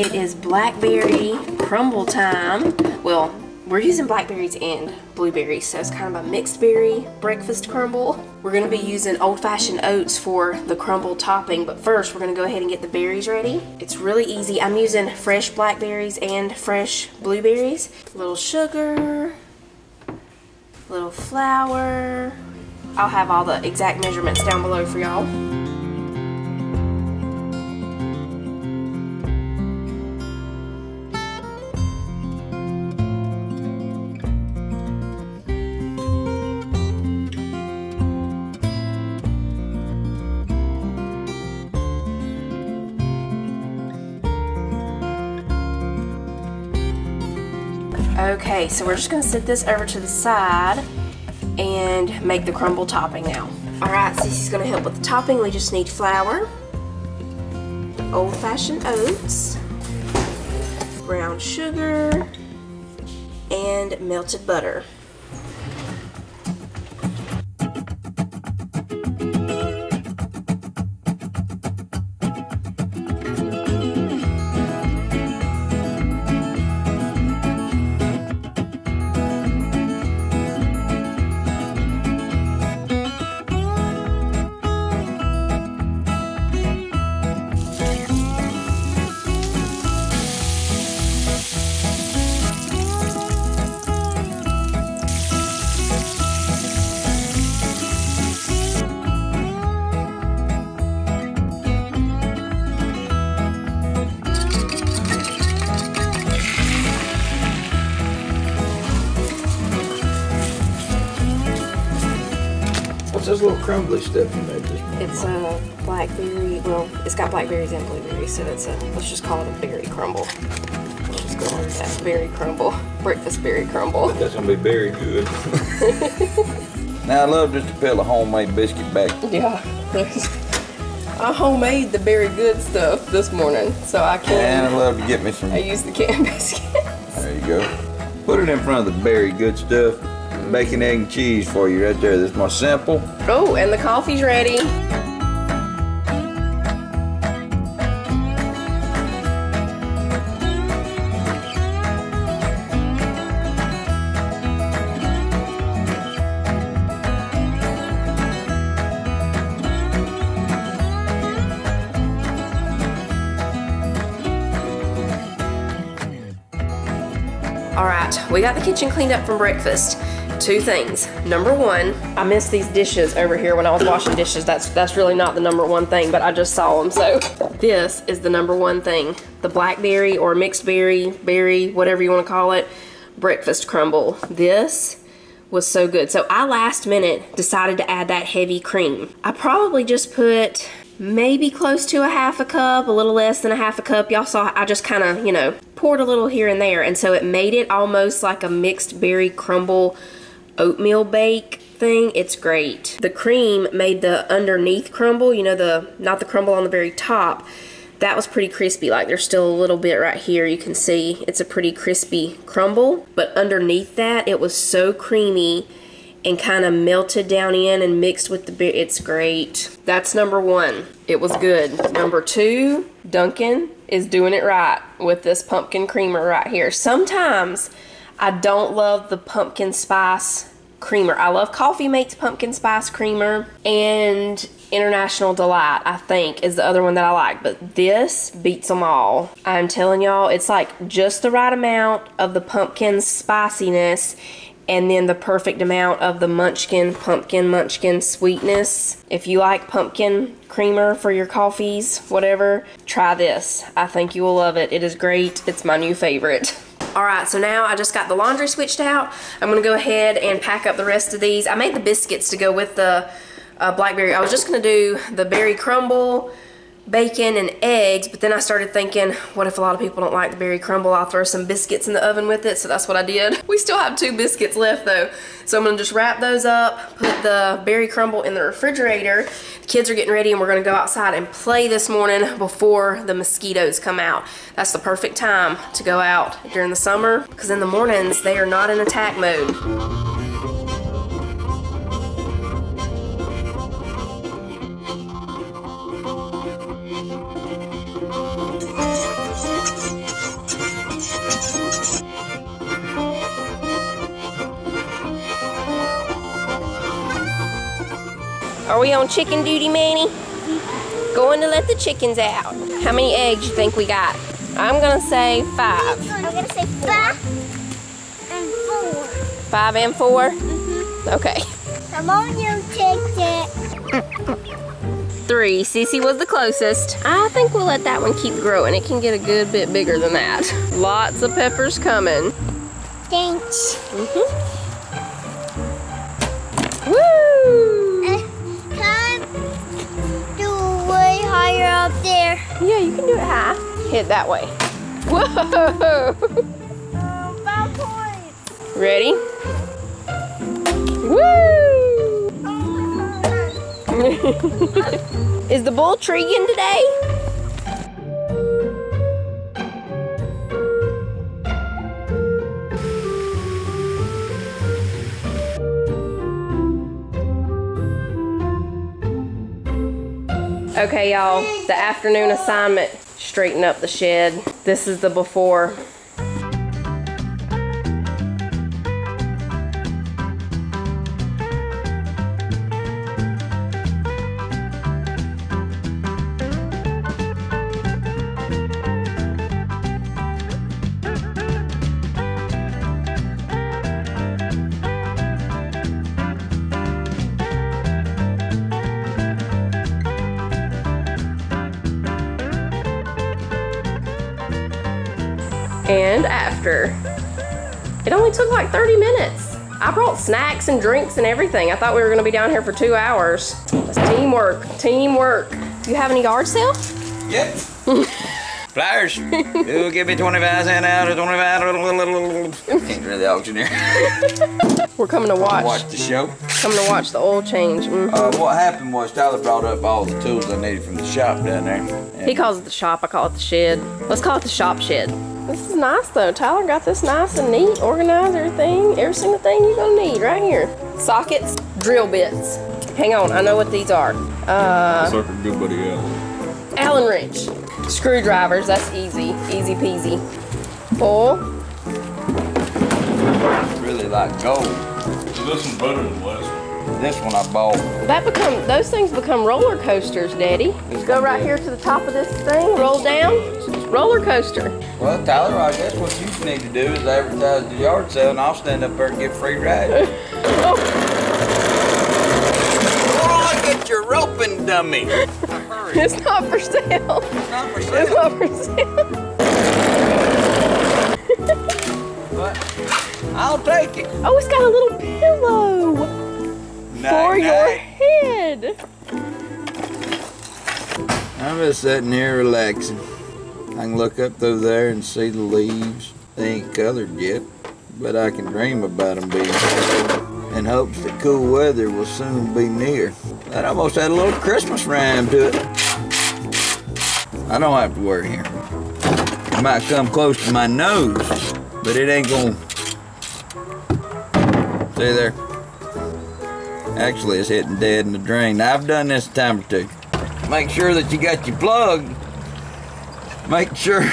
It is blackberry crumble time. Well, we're using blackberries and blueberries, so it's kind of a mixed berry breakfast crumble. We're gonna be using old-fashioned oats for the crumble topping, but first we're gonna go ahead and get the berries ready. It's really easy. I'm using fresh blackberries and fresh blueberries. A little sugar, a little flour. I'll have all the exact measurements down below for y'all. Okay, so we're just gonna set this over to the side and make the crumble topping now. All right, Cece's gonna help with the topping. We just need flour, old-fashioned oats, brown sugar, and melted butter. This little crumbly stuff you made this morning? It's a blackberry, well, it's got blackberries and blueberries, so it's a, let's just call it a berry crumble. Let's just go with that, berry crumble, breakfast berry crumble. That's gonna be very good. Now I love just to peel a homemade biscuit back. Yeah, I homemade the berry good stuff this morning, so I can. And can, I love to get me some. I use the canned biscuits. There you go. Put it in front of the berry good stuff. Bacon, egg, and cheese for you right there. This is my simple. Oh, and the coffee's ready. All right, we got the kitchen cleaned up from breakfast. Two things. Number one, I missed these dishes over here when I was washing dishes. That's that's really not the number one thing, but I just saw them. So this is the number one thing: the blackberry or mixed berry, berry, whatever you want to call it, breakfast crumble. This was so good. So I last minute decided to add that heavy cream. I probably just put maybe close to a half a cup, a little less than a half a cup. Y'all saw I just kind of, you know, poured a little here and there. And so it made it almost like a mixed berry crumble oatmeal bake thing. It's great. The cream made the underneath crumble, you know, the not the crumble on the very top. That was pretty crispy. Like there's still a little bit right here. You can see it's a pretty crispy crumble. But underneath that, it was so creamy and kind of melted down in and mixed with the beer. It's great. That's number one. It was good. Number two, Dunkin' is doing it right with this pumpkin creamer right here. Sometimes I don't love the pumpkin spice creamer. I love Coffee Mates pumpkin spice creamer and International Delight, I think, is the other one that I like. But this beats them all. I'm telling y'all, it's like just the right amount of the pumpkin spiciness and then the perfect amount of the munchkin pumpkin munchkin sweetness if you like pumpkin creamer for your coffees whatever try this i think you will love it it is great it's my new favorite all right so now i just got the laundry switched out. I'm gonna go ahead and pack up the rest of these. I made the biscuits to go with the uh, blackberry. I was just gonna do the berry crumble bacon and eggs, but then I started thinking, what if a lot of people don't like the berry crumble? I'll throw some biscuits in the oven with it, so that's what I did. We still have two biscuits left though, so I'm gonna just wrap those up, put the berry crumble in the refrigerator. The kids are getting ready and we're gonna go outside and play this morning before the mosquitoes come out. That's the perfect time to go out during the summer, because in the mornings, they are not in attack mode. Are we on chicken duty, Manny? Going to let the chickens out. How many eggs do you think we got? I'm gonna say five. I'm gonna say five and four. Five and 4 Mhm. Okay. Come on, you chicken. Three. Cece was the closest. I think we'll let that one keep growing. It can get a good bit bigger than that. Lots of peppers coming. Thanks. Mm-hmm. Woo! Hit that way. Whoa! Ready? Woo! Is the bull treeing today? Okay, y'all, the afternoon assignment, straighten up the shed. This is the before. And after. It only took like 30 minutes. I brought snacks and drinks and everything. I thought we were gonna be down here for two hours. It's teamwork, teamwork. Do you have any yard sale? Yep. Flyers. Ooh, give me 25 cent out of 25. Can't the auctioneer. We're coming to watch. Watch the show. Coming to watch the oil change. Mhm. Uh, what happened was Tyler brought up all the tools I needed from the shop down there. And He calls it the shop, I call it the shed. Let's call it the shop shed. This is nice though. Tyler got this nice and neat, organized everything, every single thing you're gonna need right here. Sockets, drill bits. Hang on, I know what these are. Uh, Sucker good buddy out. Allen wrench. Screwdrivers, that's easy. Easy peasy. Oil. really like gold. So this one's better than the last one. This one I bought. That become those things become roller coasters, Daddy. It's Go right here to the top of this thing, roll down. Roller coaster. Well, Tyler, I guess what you need to do is advertise the yard sale, and I'll stand up there and get free ride. Oh, oh, look at your roping dummy. it's not for sale. It's not for sale. It's not for sale. but I'll take it. Oh, it's got a little pillow for Night, your head. I'm just sitting here relaxing. I can look up through there and see the leaves. They ain't colored yet, but I can dream about them being colored in hopes that cool weather will soon be near. That almost had a little Christmas rhyme to it. I don't have to worry here. It might come close to my nose, but it ain't gonna. See there? Actually, it's hitting dead in the drain. I've done this a time or two. Make sure that you got your plug. Make sure.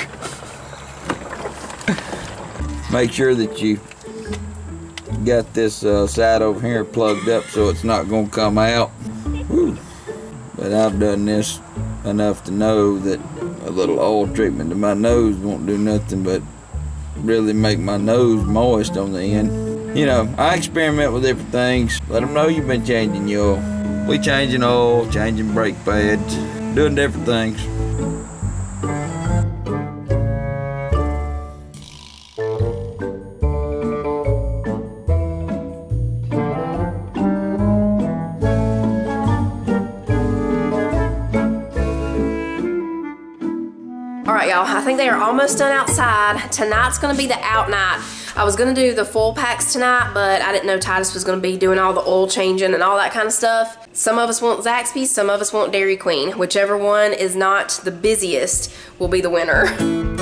Make sure that you got this uh, side over here plugged up so it's not going to come out. Whew. But I've done this enough to know that a little oil treatment to my nose won't do nothing but really make my nose moist on the end. You know, I experiment with different things. Let them know you've been changing your oil. We changing oil, changing brake pads, doing different things. I think they are almost done outside. Tonight's gonna be the out night. I was gonna do the full packs tonight, but I didn't know Titus was gonna be doing all the oil changing and all that kind of stuff. Some of us want Zaxby's, some of us want Dairy Queen. Whichever one is not the busiest will be the winner.